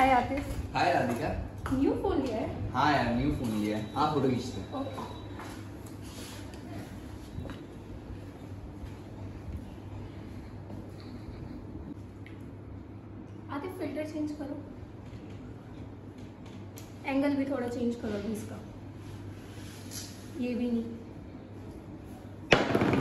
Hi Atif hi Radhika new phone लिया है? हाँ यार न्यू फ़ोन लिया है। आप फ़ोटो खींचते हैं। आतिफ फ़िल्टर चेंज करो। एंगल भी थोड़ा चेंज करो अभी इसका। ये भी नहीं अरे आतिफ, क्या किया यार तुमने यार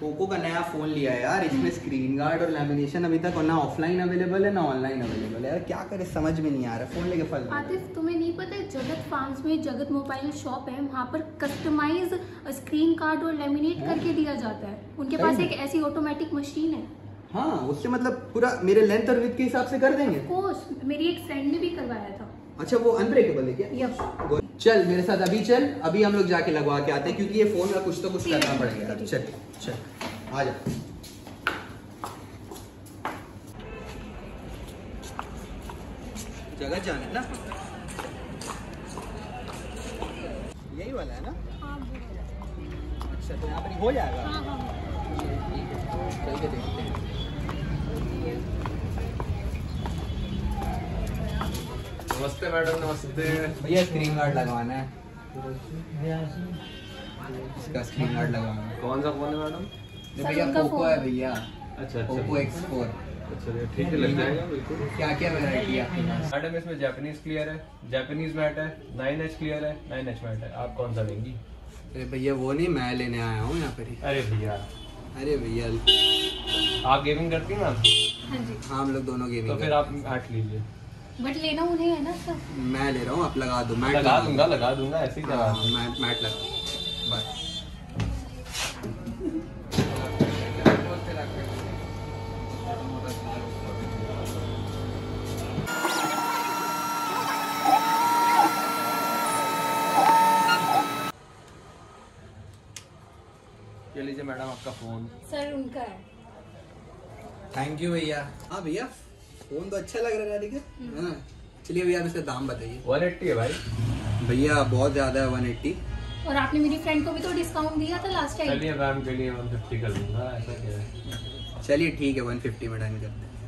पोको का नया फ़ोन लिया है यार इसमें स्क्रीन गार्ड और लैमिनेशन अभी तक ना ऑफलाइन अवेलेबल है ना ऑनलाइन अवेलेबल है। यार क्या करे समझ में नहीं आ रहा फ़ोन लेके फल आतिफ तुम्हें नहीं पता जगत फार्म्स में जगत मोबाइल शॉप है वहाँ पर कस्टमाइज स्क्रीन कार्ड और लेमिनेट हाँ। करके दिया जाता है। उनके पास एक ऐसी ऑटोमेटिक मशीन है। हाँ उससे मतलब पूरा मेरे लेंथ और विथ के हिसाब से कर देंगे। मेरी एक फ्रेंड ने भी करवाया था। अच्छा वो अनब्रेकेबल है क्या? चल मेरे साथ अभी चल अभी हम लोग जाके लगवा के आते हैं क्योंकि ये फ़ोन का कुछ तो कुछ करना पड़ेगा। चल चल आ जा। जगह जाना है ना? यही वाला है ना? अच्छा तो यहाँ पर हो जाएगा। हाँ हाँ। देखते हैं। नमस्ते मैडम नमस्ते। भैया स्क्रीन गार्ड लगवाना है। इसका स्क्रीन गार्ड लगवाना है। कौन सा फ़ोन है मैडम? भैया पोको है भैया। अच्छा अच्छा। पोको एक्स फोर अच्छा ठीक है लग जाएगा बिल्कुल। क्या क्या वेरायटी है आपके पास? मैडम इसमें जापानीज क्लियर है जापानीज मैट है नाइन एच क्लियर है नाइन एच मैट है। आप कौन सा लेंगी? अरे भैया वो नहीं मैं लेने आया हूँ यहाँ पर ही अरे भैया। अरे भैया। आप गेमिंग करती हैं मैम हाँ जी। हाँ हम लोग दोनों गेमिंग तो फिर आप मैट लीजिए। बट लेना उन्हें है ना सर मैं ले रहा हूँ आप लगा दो मैट लगा दूँगा लगा दूँगा ऐसे ही लगा हाँ, दूँगा। मैट मैट लगा बस। ये लीजिए मैडम आपका फ़ोन। सर उनका है। थैंक यू भैया। हाँ भैया। फ़ोन तो अच्छा लग रहा है ठीक हाँ। चलिए भैया आप इसका दाम बताइए। वन एट्टी है भाई। भैया बहुत ज़्यादा है वन एट्टी और आपने मेरी फ्रेंड को भी तो डिस्काउंट दिया था लास्ट टाइम चलिए मैम के लिए वन फिफ्टी कर दूँगा ऐसा क्या है? चलिए ठीक है वन फिफ्टी में डन करते हैं।